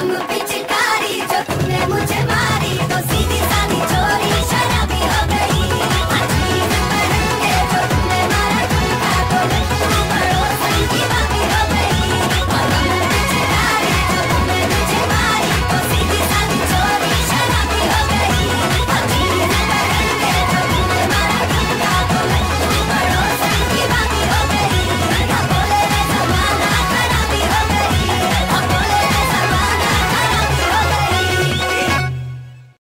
I'm a